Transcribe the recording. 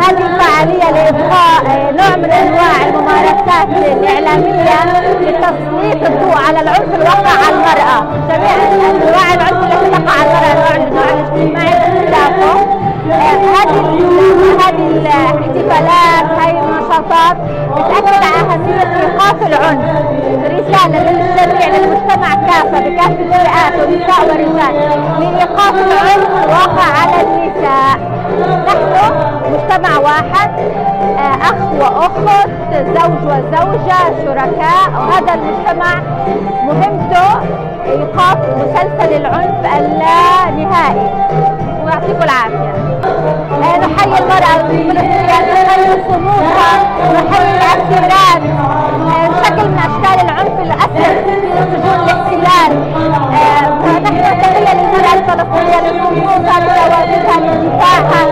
هذه الفعالية لإبقاء نوع من أنواع الممارسات الإعلامية لتسليط الضوء على العنف الواقع على المرأة. جميع أنواع العنف التي تقع على المرأة النوع الاجتماعي باختلافه هذه هذه الاحتفالات هذه النشاطات بتأكد على أهمية إيقاف العنف. رسالة للجميع للمجتمع كافة بكافة الفئات ونساء ورجال لإيقاف العنف الواقع مجتمع واحد أخ وأخت زوج وزوجة شركاء. وهذا المجتمع مهمته إيقاف مسلسل العنف اللانهائي. ويعطيكم العافية. نحيي المرأة الفلسطينية نحيي صمودها نحيي الأسيرات شكل من أشكال العنف الأسر في سجون الاحتلال ونحن تحية للمرأة الفلسطينية لصمودها لتواجدها لدفاعها